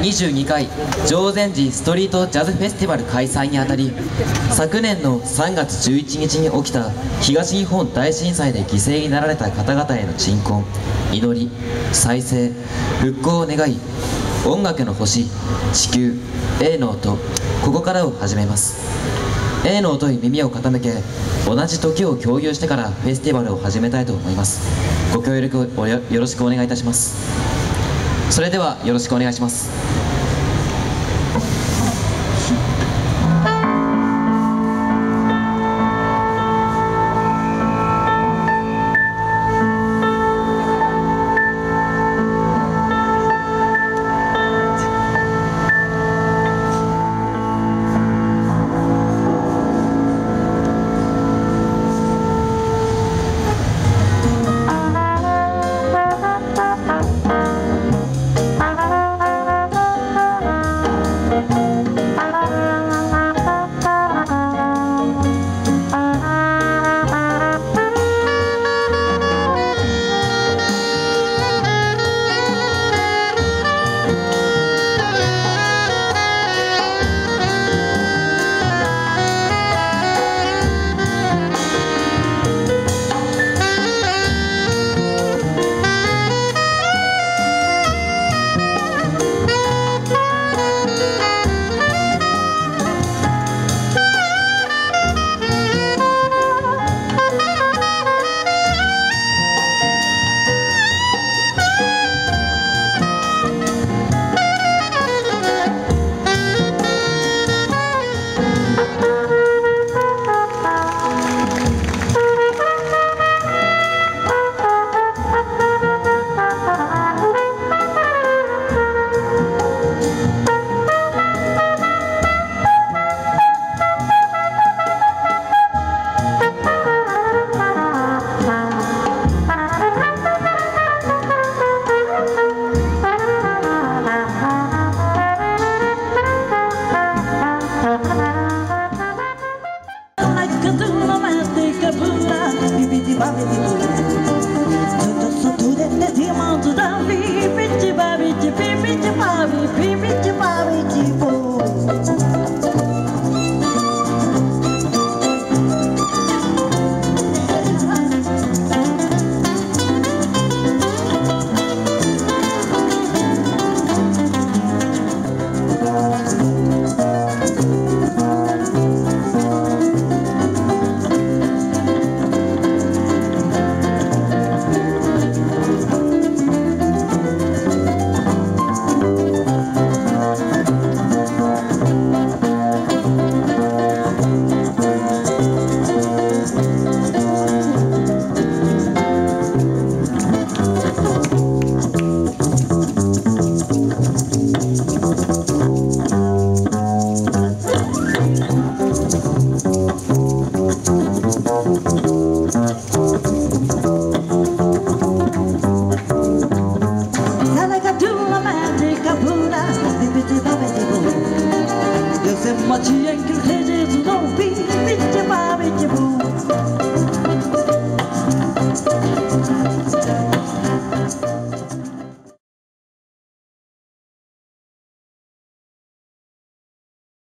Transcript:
22回常禅寺ストリートジャズフェスティバル開催にあたり昨年の3月11日に起きた東日本大震災で犠牲になられた方々への鎮魂祈り再生復興を願い音楽の星地球 A の音ここからを始めます。A の音に耳を傾け同じ時を共有してからフェスティバルを始めたいと思います。ご協力をよろしくお願いいたします。それではよろしくお願いします。Bitty tudo, bitty tudo, bitty tudo, bitty tudo, bitty tudo, bitty tudo dia em que